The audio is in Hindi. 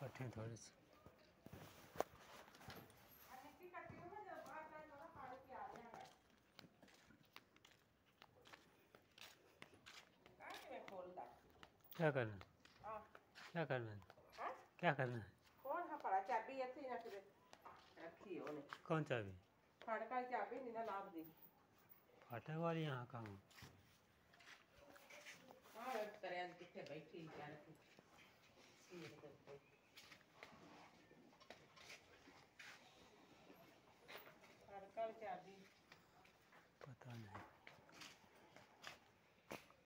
पट्टे थोड़े से। क्या करना? क्या करना क्या करना कौन है? पड़ा चाबी? फिर कौन चाबी चाबी ना लाभ फाटक वाली यहाँ कहाँ हाँ